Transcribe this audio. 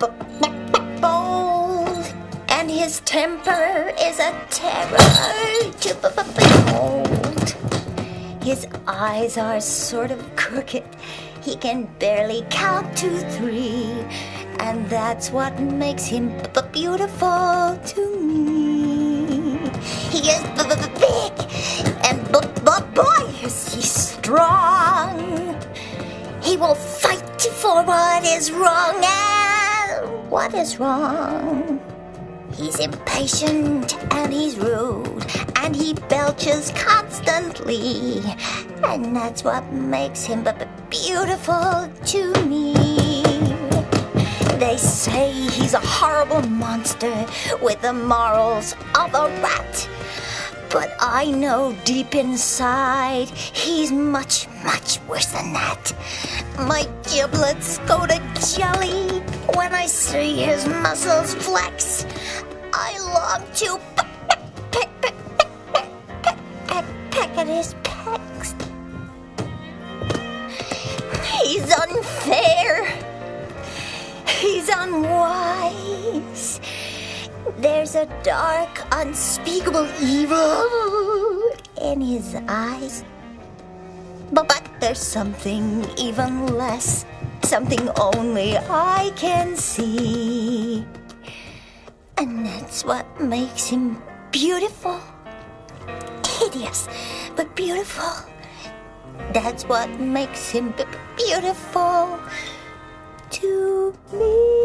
Bold, and his temper is a terror to behold. His eyes are sort of crooked. He can barely count to three, and that's what makes him beautiful to me. He is big, and boy is he strong. He will fight for what is wrong what is wrong. He's impatient and he's rude and he belches constantly. And that's what makes him b- beautiful to me. They say he's a horrible monster with the morals of a rat. But I know deep inside he's much, much worse than that. My giblets go to jelly when I see his muscles flex. I long to peck, peck, peck, peck, peck, peck, at his pecs. He's unfair. He's unwise. There's a dark, unspeakable evil in his eyes. But, but there's something even less, something only I can see. And that's what makes him beautiful. Hideous, but beautiful. That's what makes him beautiful to me.